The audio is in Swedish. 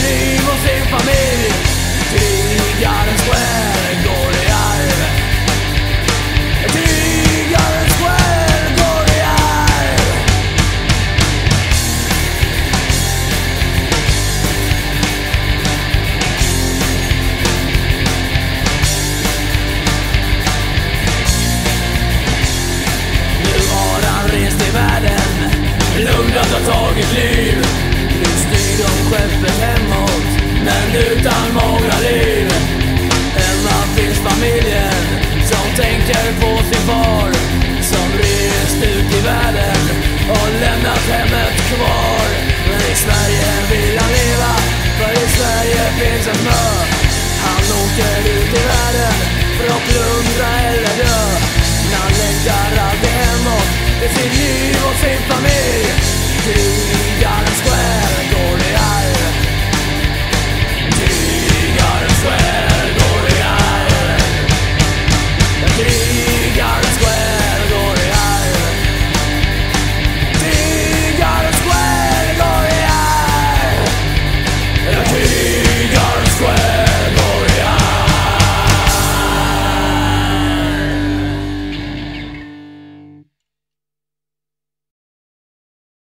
Leave us in for me. He. skeppet hemåt Men utan många liv. Hemma finns familjen Som tänker på sin far.